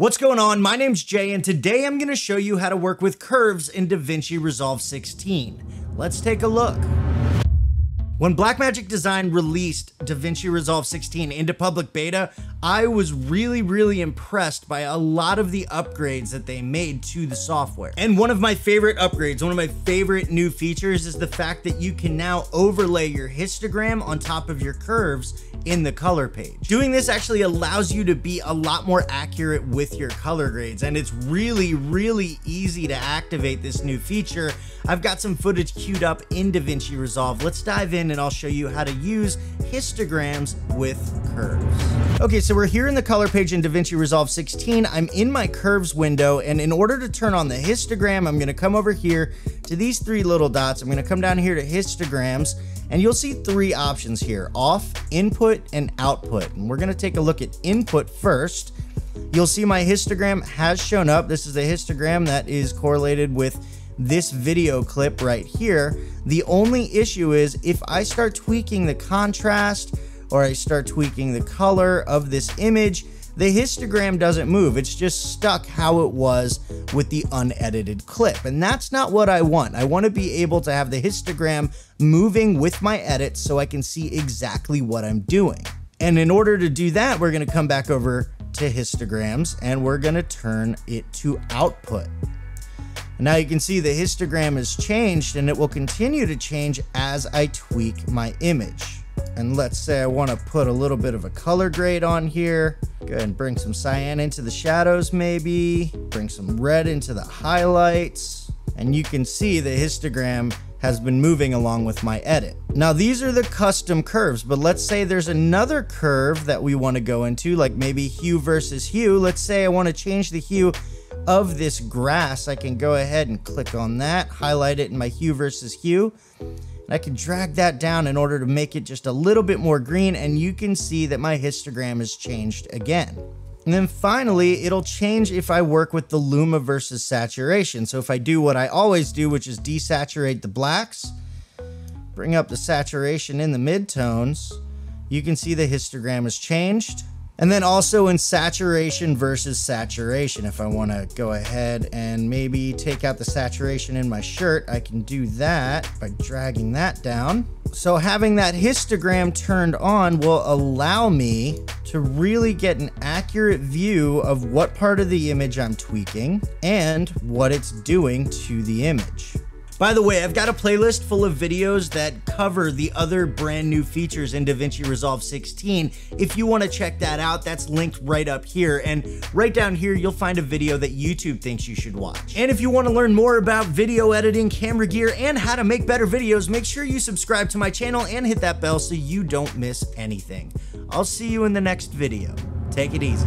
What's going on? My name's Jay and today I'm going to show you how to work with curves in DaVinci Resolve 16. Let's take a look. When Blackmagic Design released DaVinci Resolve 16 into public beta, I was really, really impressed by a lot of the upgrades that they made to the software. And one of my favorite upgrades, one of my favorite new features is the fact that you can now overlay your histogram on top of your curves in the color page. Doing this actually allows you to be a lot more accurate with your color grades and it's really, really easy to activate this new feature. I've got some footage queued up in DaVinci Resolve. Let's dive in and I'll show you how to use histograms with curves. Okay, so we're here in the color page in DaVinci Resolve 16. I'm in my curves window and in order to turn on the histogram, I'm gonna come over here to these three little dots. I'm gonna come down here to histograms and you'll see three options here, off, input, and output. And we're gonna take a look at input first. You'll see my histogram has shown up. This is a histogram that is correlated with this video clip right here. The only issue is if I start tweaking the contrast or I start tweaking the color of this image, the histogram doesn't move. It's just stuck how it was with the unedited clip. And that's not what I want. I want to be able to have the histogram moving with my edits so I can see exactly what I'm doing. And in order to do that, we're going to come back over to histograms and we're going to turn it to output. Now you can see the histogram has changed and it will continue to change as I tweak my image. And let's say I want to put a little bit of a color grade on here. Go ahead and bring some cyan into the shadows maybe. Bring some red into the highlights. And you can see the histogram has been moving along with my edit. Now these are the custom curves, but let's say there's another curve that we want to go into, like maybe hue versus hue. Let's say I want to change the hue of this grass. I can go ahead and click on that, highlight it in my hue versus hue. And I can drag that down in order to make it just a little bit more green and you can see that my histogram has changed again. And then finally, it'll change if I work with the Luma versus saturation. So if I do what I always do, which is desaturate the blacks, bring up the saturation in the midtones, you can see the histogram has changed. And then also in saturation versus saturation, if I want to go ahead and maybe take out the saturation in my shirt, I can do that by dragging that down. So having that histogram turned on will allow me to really get an accurate view of what part of the image I'm tweaking and what it's doing to the image. By the way, I've got a playlist full of videos that cover the other brand new features in DaVinci Resolve 16. If you want to check that out, that's linked right up here. And right down here, you'll find a video that YouTube thinks you should watch. And if you want to learn more about video editing, camera gear, and how to make better videos, make sure you subscribe to my channel and hit that bell so you don't miss anything. I'll see you in the next video. Take it easy.